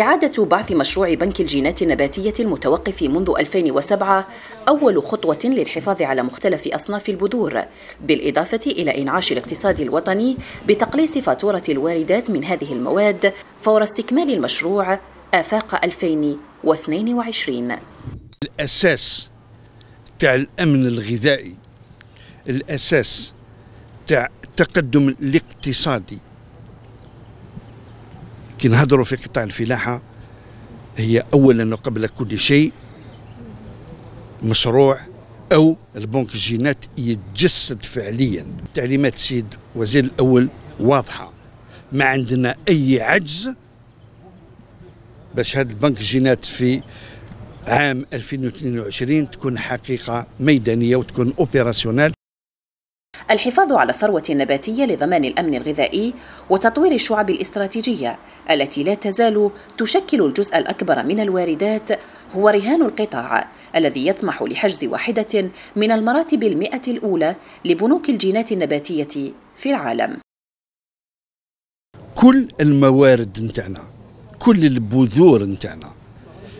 إعادة بعث مشروع بنك الجينات النباتية المتوقف منذ 2007 أول خطوة للحفاظ على مختلف أصناف البذور بالإضافة إلى إنعاش الاقتصاد الوطني بتقليص فاتورة الواردات من هذه المواد فور استكمال المشروع آفاق 2022 الأساس تاع الأمن الغذائي الأساس تاع التقدم الاقتصادي كي نهضروا في قطاع الفلاحة. هي أولا وقبل كل شيء مشروع أو البنك الجينات يتجسد فعليا. تعليمات السيد وزير الأول واضحة. ما عندنا أي عجز باش هذا البنك الجينات في عام 2022 تكون حقيقة ميدانية وتكون opérationnelle الحفاظ على الثروة النباتية لضمان الأمن الغذائي وتطوير الشعب الاستراتيجية التي لا تزال تشكل الجزء الأكبر من الواردات هو رهان القطاع الذي يطمح لحجز واحدة من المراتب المئة الأولى لبنوك الجينات النباتية في العالم. كل الموارد نتاعنا كل البذور نتاعنا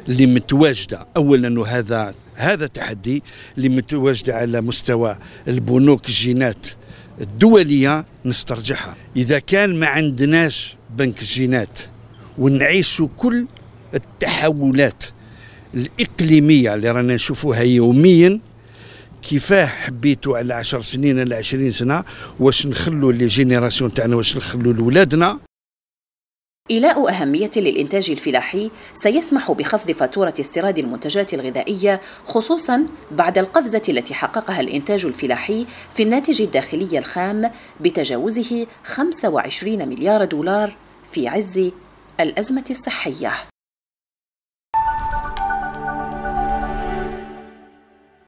اللي متواجدة اولا وهذا هذا تحدي اللي متواجده على مستوى البنوك الجينات الدولية نسترجعها. إذا كان ما عندناش بنك الجينات ونعيشوا كل التحولات الإقليمية اللي رانا نشوفوها يوميا كيفاه حبيتوا على عشر سنين على عشرين سنة واش نخلوا لي جينيراسيون تاعنا واش نخلوا لولادنا إيلاء أهمية للإنتاج الفلاحي سيسمح بخفض فاتورة استيراد المنتجات الغذائية خصوصا بعد القفزة التي حققها الإنتاج الفلاحي في الناتج الداخلي الخام بتجاوزه 25 مليار دولار في عز الأزمة الصحية.